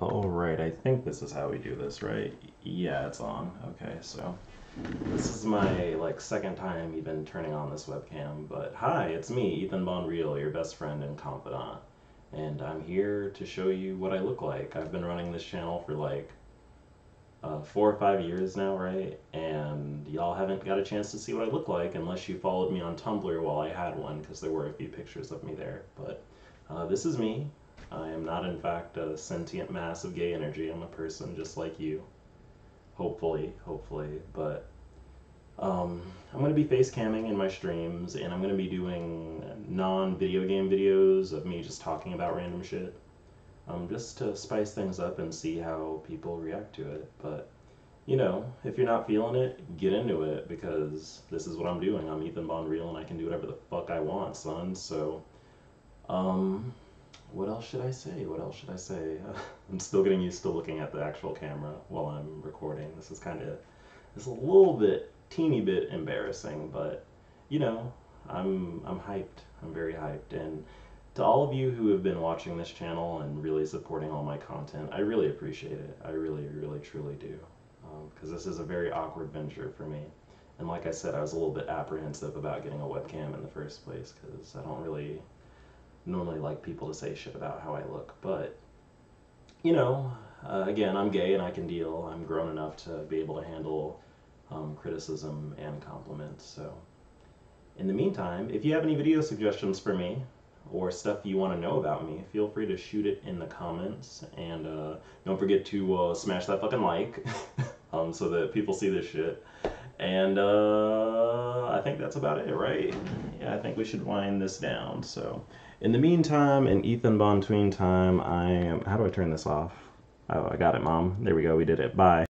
All right, I think this is how we do this, right? Yeah, it's on. Okay, so this is my like second time even turning on this webcam, but hi, it's me, Ethan Bonreal, your best friend and confidant. And I'm here to show you what I look like. I've been running this channel for like uh, four or five years now, right? And y'all haven't got a chance to see what I look like unless you followed me on Tumblr while I had one, because there were a few pictures of me there. But uh, this is me. I am not, in fact, a sentient mass of gay energy. I'm a person just like you. Hopefully, hopefully. But um, I'm going to be face camming in my streams, and I'm going to be doing non video game videos of me just talking about random shit. Um, just to spice things up and see how people react to it. But, you know, if you're not feeling it, get into it because this is what I'm doing. I'm Ethan Bonreal, and I can do whatever the fuck I want, son. So, um, what else should I say? What else should I say? I'm still getting used to looking at the actual camera while I'm recording. This is kind of, it's a little bit, teeny bit embarrassing, but you know, I'm I'm hyped. I'm very hyped, and to all of you who have been watching this channel and really supporting all my content, I really appreciate it. I really, really, truly do, because um, this is a very awkward venture for me. And like I said, I was a little bit apprehensive about getting a webcam in the first place because I don't really normally like people to say shit about how I look, but you know, uh, again, I'm gay and I can deal. I'm grown enough to be able to handle um, criticism and compliments. So, in the meantime, if you have any video suggestions for me or stuff you want to know about me, feel free to shoot it in the comments. And uh, don't forget to uh, smash that fucking like um, so that people see this shit. And uh, think that's about it, right? Yeah, I think we should wind this down. So. In the meantime, in Ethan Bontween time, I am. How do I turn this off? Oh, I got it, Mom. There we go. We did it. Bye.